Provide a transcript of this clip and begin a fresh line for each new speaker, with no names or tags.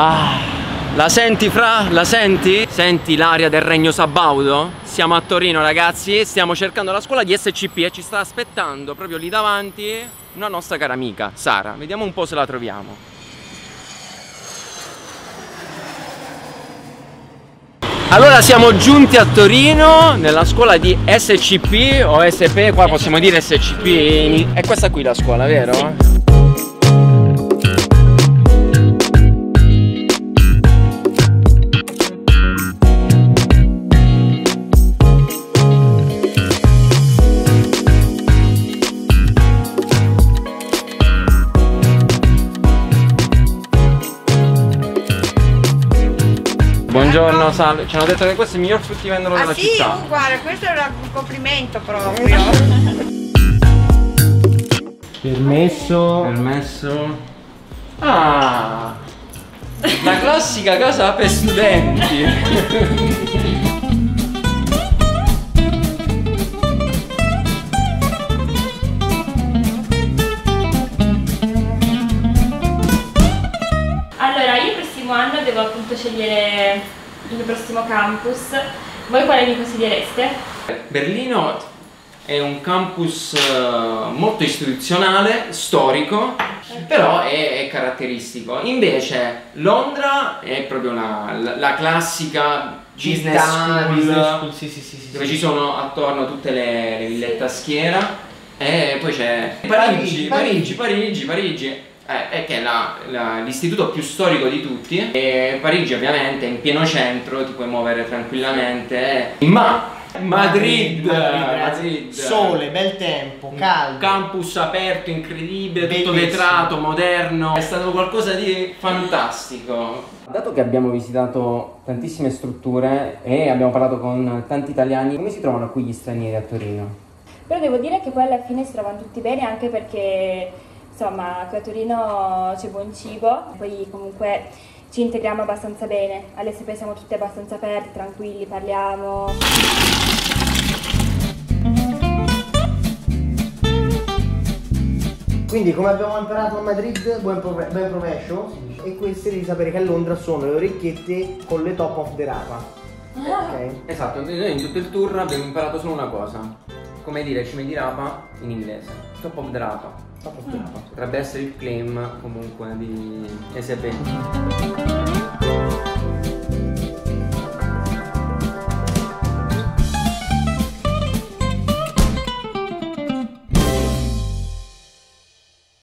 Ah, la senti fra? La senti? Senti l'aria del regno sabaudo? Siamo a Torino ragazzi, stiamo cercando la scuola di SCP e ci sta aspettando proprio lì davanti una nostra cara amica, Sara. Vediamo un po' se la troviamo. Allora siamo giunti a Torino nella scuola di SCP o SP, qua possiamo dire SCP, è questa qui la scuola, vero? Buongiorno, salve. Ci hanno detto che questo è il miglior fruttivendolo
ah,
della
sì?
città.
Oh, guarda, questo era un complimento proprio.
Permesso. Permesso. Ah! La classica casa per studenti.
devo appunto scegliere il mio prossimo campus. Voi quale mi consigliereste?
Berlino è un campus eh, molto istituzionale, storico, però è, è caratteristico. Invece Londra è proprio la, la, la classica business
Città,
school,
business school, sì, sì, sì, sì,
dove
sì.
ci sono attorno tutte le, le villette a schiera e poi c'è
Parigi,
Parigi, Parigi, Parigi, Parigi. Eh, è che è la- la- l'istituto più storico di tutti e Parigi ovviamente è in pieno centro, ti puoi muovere tranquillamente, ma Madrid, Madrid,
Sole, bel tempo, caldo.
campus aperto, incredibile, tutto
Bellissimo.
vetrato, moderno, è stato qualcosa di fantastico. Dato che abbiamo visitato tantissime strutture e abbiamo parlato con tanti italiani, come si trovano qui gli stranieri a Torino?
Però devo dire che poi alla fine si trovano tutti bene anche perché insomma qui a Torino c'è buon cibo, poi comunque ci integriamo abbastanza bene. All'SP siamo tutti abbastanza aperti, tranquilli, parliamo.
Quindi come abbiamo imparato a Madrid, buon, prove- provecho. E queste devi sapere che a Londra sono le orecchiette con le top of the rapa. Ok?
Esatto, noi in tutto il tour abbiamo imparato solo una cosa, come dire cime di rapa in inglese, top of the rapa.
Top of the rapa.
Potrebbe essere il claim comunque di SP.